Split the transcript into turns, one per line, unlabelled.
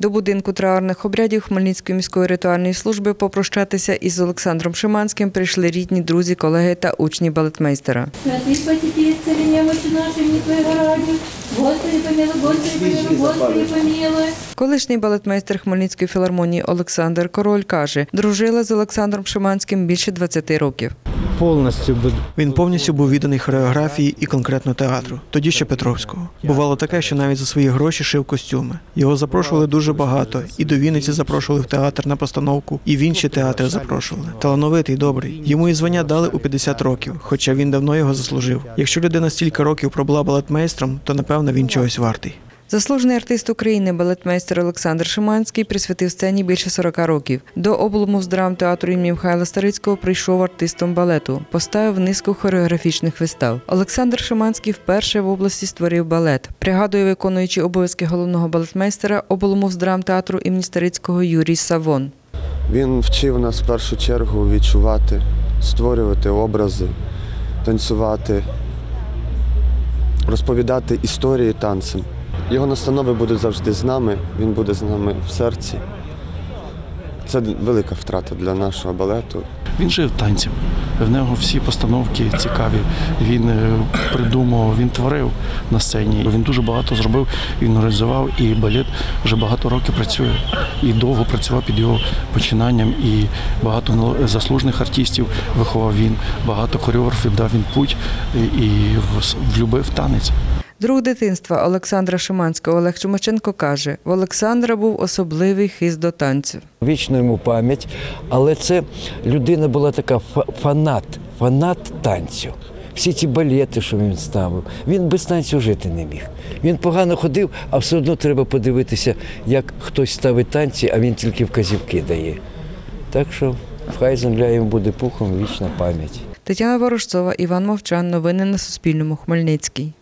До будинку траурних обрядів Хмельницької міської ритуальної служби попрощатися із Олександром Шиманським прийшли рідні, друзі, колеги та учні балетмейстера.
Помилуй, Господи помилуй, Господи помилуй.
Колишній балетмейстер Хмельницької філармонії Олександр Король каже, дружила з Олександром Шиманським більше 20 років.
Повністю
Він повністю був відданий хореографії і конкретно театру, тоді ще Петровського. Бувало таке, що навіть за свої гроші шив костюми. Його запрошували дуже багато, і до Вінниці запрошували в театр на постановку, і в інші театри запрошували. Талановитий, добрий. Йому і звання дали у 50 років, хоча він давно його заслужив. Якщо людина стільки років пробула балетмейстром, то напевно він чогось вартий.
Заслужений артист України, балетмейстер Олександр Шиманський присвятив сцені більше 40 років. До облому з драм театру імені Михайла Старицького прийшов артистом балету, поставив низку хореографічних вистав. Олександр Шиманський вперше в області створив балет. Пригадує виконуючий обов'язки головного балетмейстера облому з драм театру імені Старицького Юрій Савон.
Він вчив нас в першу чергу відчувати, створювати образи, танцювати, розповідати історії танцем. Його настанови будуть завжди з нами, він буде з нами в серці. Це велика втрата для нашого балету.
Він жив танцем. В нього всі постановки цікаві. Він е, придумував, він творив на сцені. Він дуже багато зробив, він організував, і балет вже багато років працює. І довго працював під його починанням. І багато заслужених артистів виховав він, багато хореографів дав він путь і влюбив танець.
Друг дитинства Олександра Шиманського Олег Чумаченко каже: в Олександра був особливий хист до танцю.
вічна йому пам'ять, але це людина була така фанат, фанат танцю. Всі ті балети, що він ставив, він без танцю жити не міг. Він погано ходив, а все одно треба подивитися, як хтось ставить танці, а він тільки вказівки дає. Так що хай земля йому буде пухом, вічна пам'ять.
Тетяна Ворожцова, Іван Мовчан. Новини на Суспільному. Хмельницький.